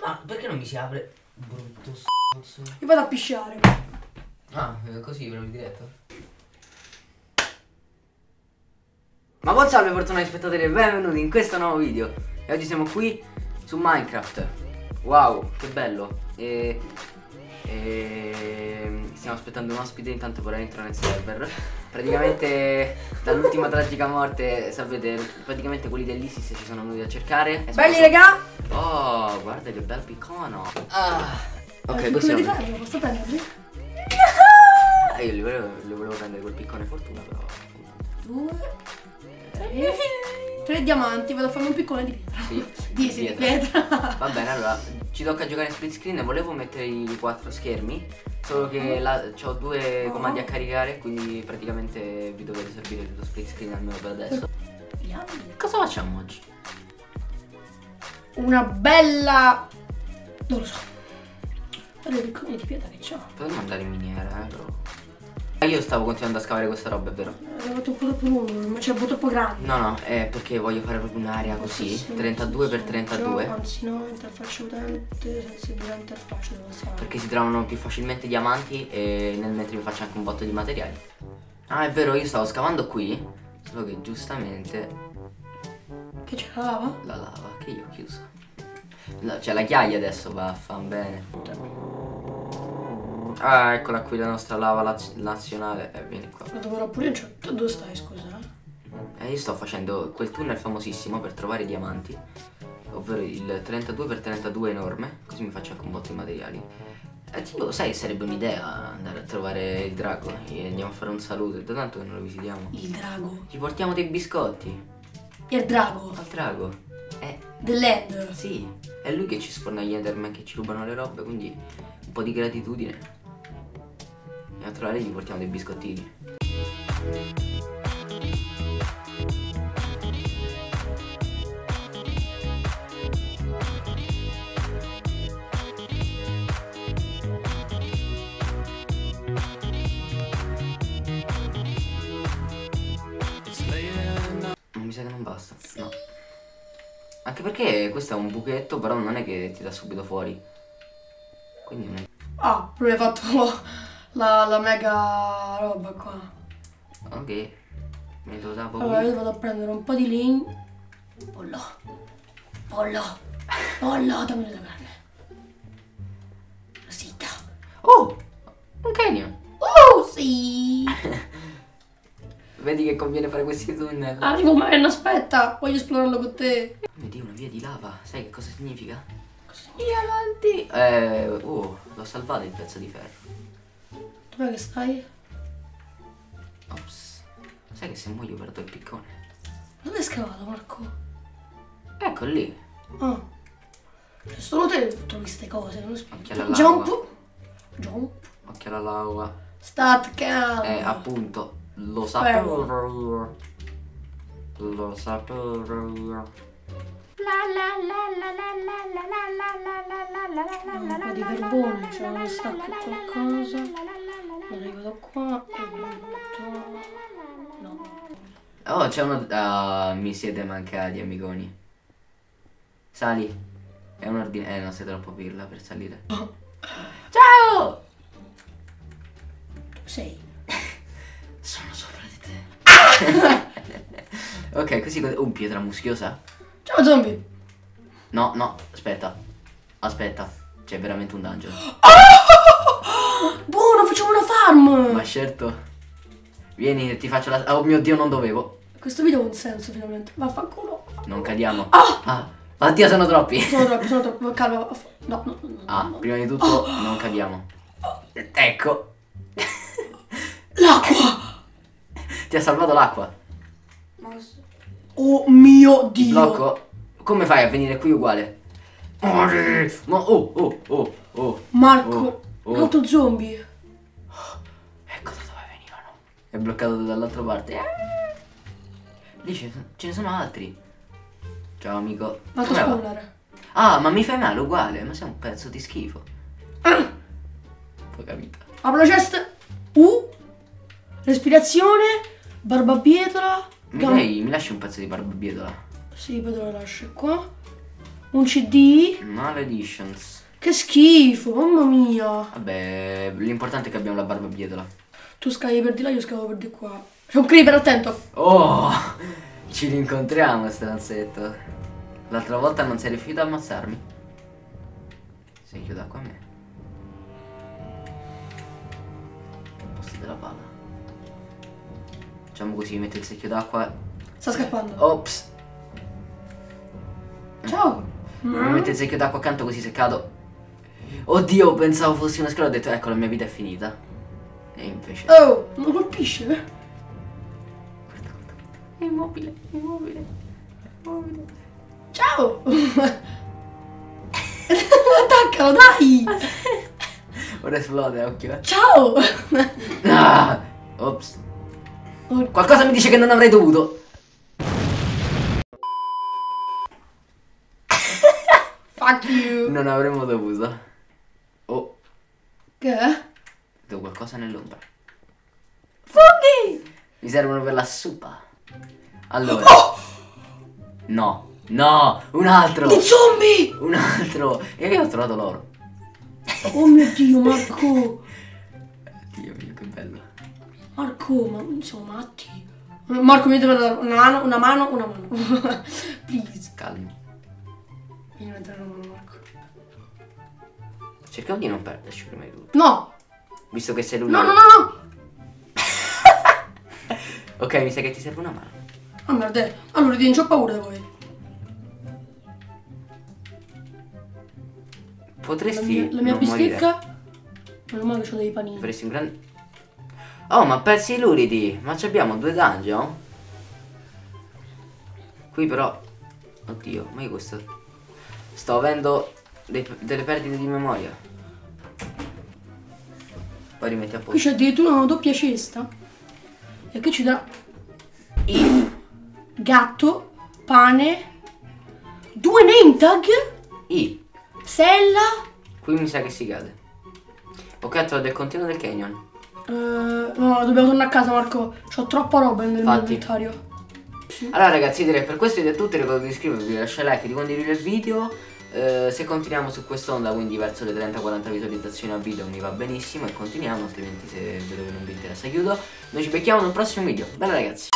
Ma perché non mi si apre? Brutto stronzo. Io vado a pisciare. Ah, così proprio diretto. Ma buon salve fortunati spettatori e benvenuti in questo nuovo video E oggi siamo qui su Minecraft Wow, che bello E... e stiamo aspettando un ospite intanto vorrei entrare nel server Praticamente dall'ultima tragica morte Sapete, praticamente quelli dell'Isis ci sono venuti a cercare Belli, raga. Oh, guarda che bel piccono Ah, ok, Eh, questo quello di è ferro, posso prenderli? Eh, Io li volevo, li volevo prendere quel piccone fortuna però Due. Tre. Tre diamanti, vado a farmi un piccone di pietra. Sì, Dieci di pietra. pietra. Va bene, allora ci tocca giocare split screen. Volevo mettere i quattro schermi, solo che ho due comandi a caricare, quindi praticamente vi dovete servire lo split screen almeno per adesso. Cosa facciamo oggi? Una bella... Non lo so. Guarda i picconi di pietra che c'ho. Potremmo andare in miniera, eh, però. Io stavo continuando a scavare questa roba, è vero? È fatto un po' troppo lungo, ma c'è un po' troppo grande. No, no, è perché voglio fare proprio un'area così, Sì, 32 per sì, 32. Gio- Anzi no, interfaccia utente, senza interfaccia devo usare. Perché si trovano più facilmente diamanti e nel mentre vi faccio anche un botto di materiali. Ah, è vero, io stavo scavando qui, solo che giustamente Che c'è la lava? la lava che io ho chiuso. No, c'è la chiaia adesso, vaffan bene. Ah, eccola qui la nostra lava laz- nazionale. Eh, vieni qua. La dovrò pure. Tu dove stai, scusa? Eh, io sto facendo quel tunnel famosissimo per trovare i diamanti, ovvero il 32x32 enorme, così mi faccio anche un botto di materiali. Eh, tipo, sai che sarebbe un'idea andare a trovare il drago e andiamo a fare un saluto, da tanto che non lo visitiamo. Il drago. Ci portiamo dei biscotti Il drago. al drago. Eh, Dell'end. sì, è lui che ci sforna gli Enderman che ci rubano le robe, quindi un po' di gratitudine. Andiamo a trovare e gli portiamo dei biscottini. Anche perché questo è un buchetto, però non è che ti dà subito fuori. Quindi non... Ah, lui ha fatto la, la mega roba qua. Ok. Mi devo dare Allora io vado a prendere un po' di legno. Pollo. Pollo. Pollo, dammi la carne. Rosita. Oh! Un canyon! Oh, sì. Vedi che conviene fare questi tunnel? Arrivo, ma aspetta. Voglio esplorarlo con te. Vedi una via di lava. Sai che cosa significa? Cosa- E avanti! Eh, oh, l'ho salvato il pezzo di ferro. Dov'è che stai? Ops. Sai che se muoio perdo il piccone. Dove hai scavato, Marco? Ecco lì. Ah. Cioè, solo te trovi queste cose, non. Occhio alla Jump. Jump. Occhio alla lava. Stat calmo. Eh, appunto. Lo sapevo. Lo sapevo. un po' di carbone, c'è uno stacco e qualcosa. Allora vado qua e butto. No. Oh, c'è uno. Ah, mi siete mancati, amiconi. Sali. È un ordine. Eh, no, sei troppo pirla per salire. Ciao! Sei. Ok, così. co- Oh, pietra muschiosa. Ciao zombie. No, no, aspetta. Aspetta. C'è veramente un dungeon. Buono, facciamo una farm. Ma certo. Vieni, ti faccio la. Oh mio dio, non dovevo. Questo video ha un senso finalmente. Vaffanculo. Non cadiamo. Ah! Oddio, sono troppi. Sono troppo, sono troppo. Calma. No, no, no. no, Ah, no. prima di tutto, non cadiamo. Ecco. L'acqua. Ti ha salvato l'acqua. Oh mio dio. Blocco. Come fai a venire qui uguale? Ma oh, oh, oh, oh. Marco. Oh, oh. Altro zombie. Ecco da dove venivano. È bloccato dall'altra parte. Eh. Lì ce, ce ne sono altri. Ciao amico. Vado a spawnare. Ah, ma mi fai male uguale, ma sei un pezzo di schifo. Ho capito. Apro la chest. Uh. Respirazione. Barbabietola. Dai- mi lasci un pezzo di barbabietola? Sì, poi te lo lascio qua. Un CD. Maleditions. Che schifo, mamma mia. Vabbè, l'importante è che abbiamo la barba biedola. Tu scavi per di là, io scavo per di qua. C'è un creeper, attento. Oh! Ci rincontriamo, stanzetto. L'altra volta non sei riuscito ad ammazzarmi. Sei chiuso qua a me. Al posto della palla. Facciamo così, metto il secchio d'acqua. Sta scappando. Ops! Ciao. Mi metto il secchio d'acqua accanto così se cado. Oddio, pensavo fossi una scala, ho detto ecco la mia vita è finita. E invece. Oh, non colpisce. Guarda, guarda, guarda. È immobile, è immobile. È immobile. Ciao. Attaccalo, dai. Ora esplode, occhio. eh. Ciao. Ah! Ops. Qualcosa mi dice che non avrei dovuto. Fuck you. Non avremmo dovuto. Oh, Che? vedo qualcosa nell'ombra. Funghi. Mi servono per la supa. Allora. Oh, No, no, un altro. gli zombie. Un altro. E io ho trovato l'oro. Oh mio Dio, Marco. Dio mio, che bello. Marco, ma siamo matti. Marco, mi deve dare una mano, una mano, una mano. Please. Calmi. Vieni a dare una mano, Marco. Cerchiamo di non perderci prima di tutto. No. Visto che sei lui. No, no, no, no. Ok, mi sa che ti serve una mano. Ah, merda. Allora, ti ho paura di voi. La Potresti. mia, la mia non morire. bistecca. Meno male che ho dei panini. Avresti un grande. Oh, ma pezzi luridi! Ma ci abbiamo due dungeon? Qui però. Oddio, ma io questo. Sto avendo dei- delle perdite di memoria. Poi rimetti a Qui posto. c'è addirittura una doppia cesta. E qui ci dà I. gatto, pane, due name tag, I. sella. Qui mi sa che si cade. Ok, ho trovato il continuo del canyon. Eh, no, dobbiamo tornare a casa, Marco. C'ho troppa roba nel mio Infatti. inventario. Allora ragazzi direi per questo video è tutto, ricordo di iscrivervi, di lasciare like, di condividere il video. Eh, Se continuiamo su quest'onda quindi verso le 30-40 visualizzazioni a video mi va benissimo. E continuiamo altrimenti se vedo che non vi interessa. Chiudo. Noi ci becchiamo nel prossimo video, bella ragazzi